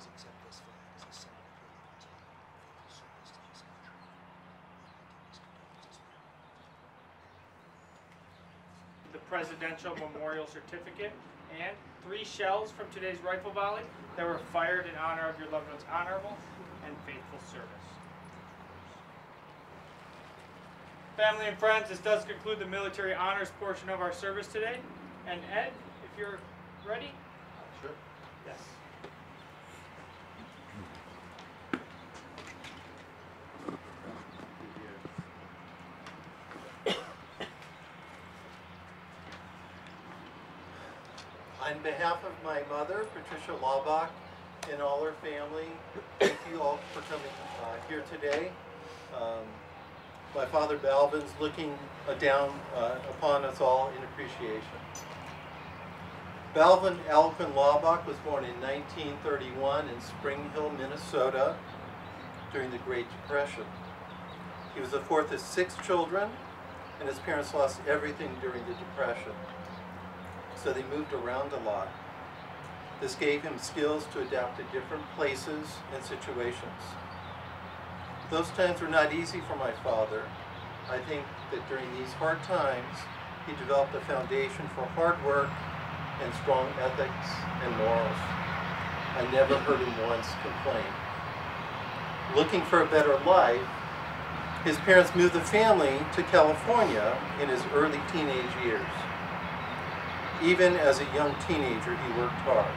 Accept this flag as a symbol of your loyalty and faithful service to this country. The Presidential Memorial Certificate, and three shells from today's rifle volley that were fired in honor of your loved one's honorable and faithful service. Family and friends, this does conclude the military honors portion of our service today. And Ed, if you're ready? Sure. Yes. On behalf of my mother, Patricia Laubach, and all her family, thank you all for coming uh, here today. Um, my father Balvin's looking uh, down uh, upon us all in appreciation. Balvin Alvin Laubach was born in 1931 in Spring Hill, Minnesota during the Great Depression. He was the fourth of six children, and his parents lost everything during the Depression so they moved around a lot. This gave him skills to adapt to different places and situations. Those times were not easy for my father. I think that during these hard times, he developed a foundation for hard work and strong ethics and morals. I never heard him once complain. Looking for a better life, his parents moved the family to California in his early teenage years. Even as a young teenager, he worked hard.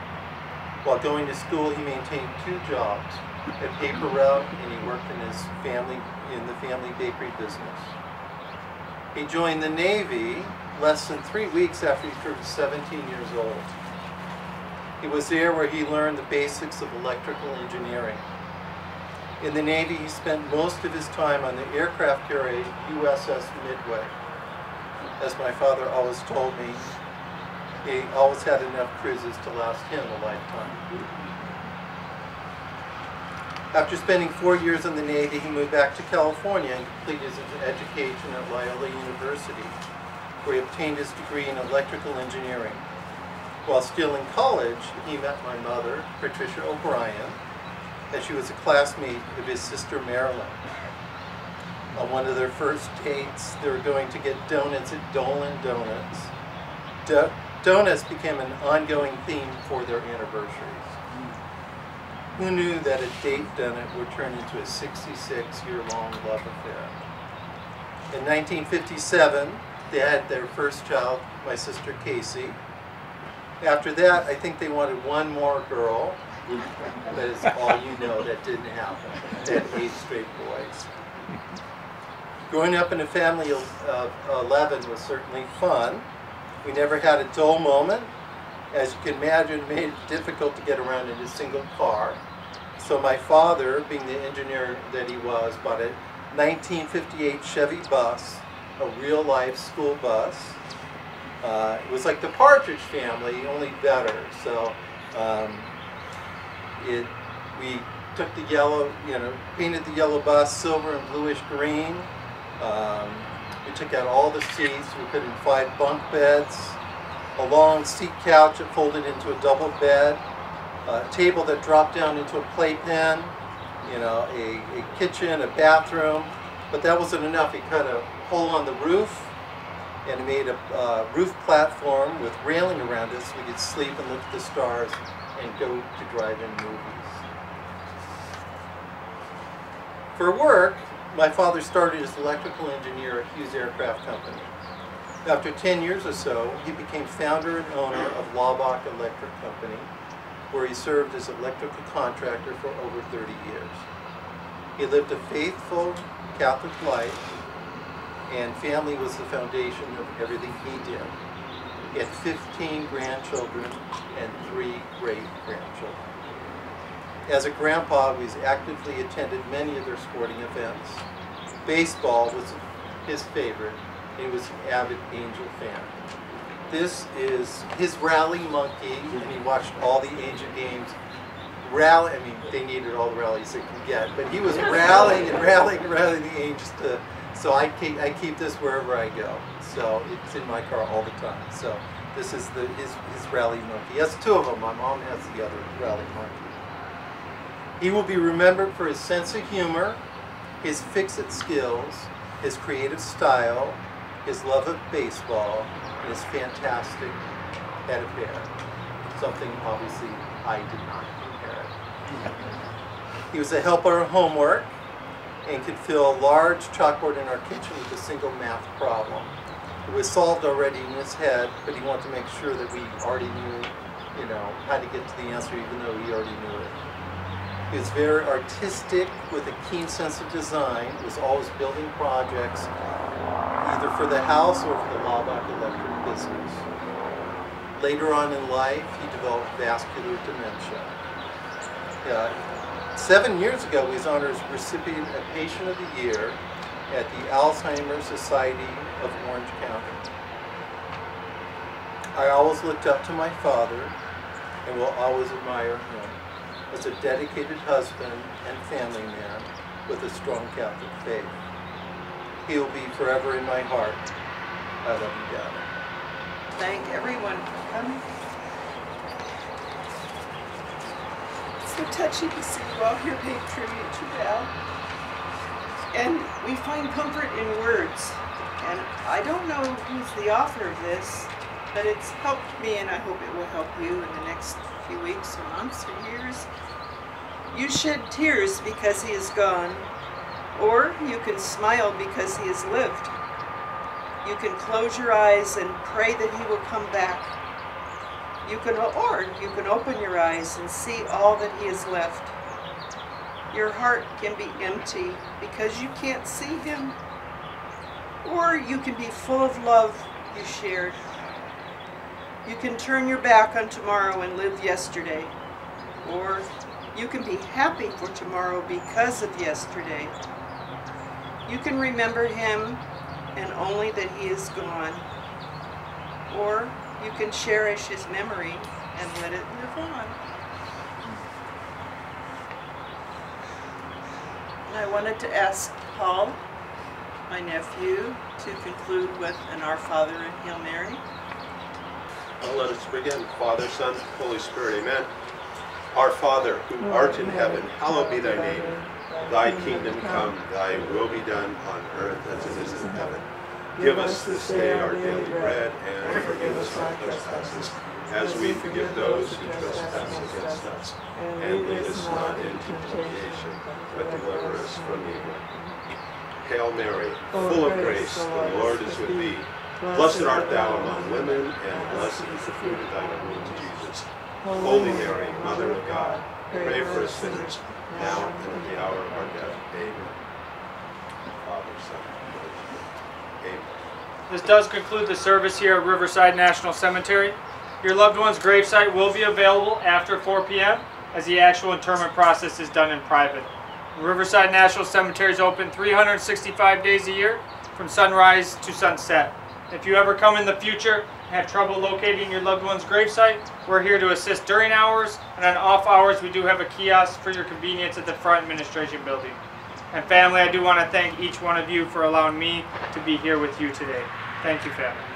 While going to school, he maintained two jobs, a paper route, and he worked in his family, in the family bakery business. He joined the Navy less than three weeks after he turned 17 years old. He was there where he learned the basics of electrical engineering. In the Navy, he spent most of his time on the aircraft carrier USS Midway. As my father always told me, he always had enough cruises to last him a lifetime. After spending four years in the Navy, he moved back to California and completed his education at Loyola University, where he obtained his degree in electrical engineering. While still in college, he met my mother, Patricia O'Brien, as she was a classmate of his sister Marilyn. On one of their first dates, they were going to get donuts at Dolan Donuts. Do- donuts became an ongoing theme for their anniversaries. Who knew that a date donut would turn into a 66-year-long love affair? In 1957, they had their first child, my sister Casey. After that, I think they wanted one more girl. Is all you know, that didn't happen. They had eight straight boys. Growing up in a family of of 11 was certainly fun. We never had a dull moment. As you can imagine, made it difficult to get around in a single car. So my father, being the engineer that he was, bought a 1958 Chevy bus, a real-life school bus. Uh, it was like the Partridge Family, only better. So um, it, we took the yellow, you know, painted the yellow bus silver and bluish green. Um, we took out all the seats. We put in five bunk beds, a long seat couch that folded into a double bed, a table that dropped down into a playpen, you know, a, a kitchen, a bathroom. But that wasn't enough. He cut a hole on the roof and made a uh, roof platform with railing around it so we could sleep and look at the stars and go to drive-in movies. For work, my father started as electrical engineer at Hughes Aircraft Company. After 10 years or so, he became founder and owner of Laubach Electric Company, where he served as electrical contractor for over 30 years. He lived a faithful Catholic life, and family was the foundation of everything he did. He had 15 grandchildren and three great-grandchildren. As a grandpa, he's actively attended many of their sporting events. Baseball was his favorite. He was an avid Angel fan. This is his rally monkey, and he watched all the Angel games. Rally, I mean, they needed all the rallies they could get, but he was rallying and rallying and rallying the Angels to. So I keep I keep this wherever I go. So it's in my car all the time. So this is the his his rally monkey. He has two of them. My mom has the other rally monkey. He will be remembered for his sense of humor, his fix-it skills, his creative style, his love of baseball, and his fantastic head of hair. Something obviously I did not inherit. He was a helper at homework and could fill a large chalkboard in our kitchen with a single math problem. It was solved already in his head, but he wanted to make sure that we already knew, you know, how to get to the answer even though he already knew it. He was very artistic with a keen sense of design, was always building projects, either for the house or for the Laubach Electric business. Later on in life, he developed vascular dementia. Uh, seven years ago, he was honored as recipient of Patient of the Year at the Alzheimer's Society of Orange County. I always looked up to my father and will always admire him as a dedicated husband and family man with a strong Catholic faith. He will be forever in my heart. I love you, Dad. Thank everyone for coming. It's so touching to see you all here paying tribute to Val. And we find comfort in words. And I don't know who's the author of this, but it's helped me and I hope it will help you in the next few weeks or months or years. You shed tears because he is gone, or you can smile because he has lived. You can close your eyes and pray that he will come back. You can, or you can open your eyes and see all that he has left. Your heart can be empty because you can't see him. Or you can be full of love you shared. You can turn your back on tomorrow and live yesterday. Or you can be happy for tomorrow because of yesterday. You can remember him and only that he is gone. Or you can cherish his memory and let it live on. And I wanted to ask Paul, my nephew, to conclude with an Our Father and Hail Mary. Well, let us begin. Father, Son, Holy Spirit, amen. Our Father, who art in heaven, hallowed be thy name. Thy kingdom come, thy will be done on earth as it is in heaven. Give us this day our daily bread, and forgive us our trespasses, as we forgive those who trespass against us. And lead us not into temptation, but deliver us from evil. Hail Mary, full of grace, the Lord is with thee. Blessed art thou among women, and blessed is the fruit of thy womb, Jesus. Holy Mary, Mother of God, pray for us sinners, now and at the hour of our death. Amen. Father, Son. Amen. This does conclude the service here at Riverside National Cemetery. Your loved one's gravesite will be available after 4 p.m. as the actual interment process is done in private. Riverside National Cemetery is open 365 days a year from sunrise to sunset. If you ever come in the future and have trouble locating your loved one's gravesite, we're here to assist during hours and on off hours we do have a kiosk for your convenience at the front administration building. And family, I do want to thank each one of you for allowing me to be here with you today. Thank you, family.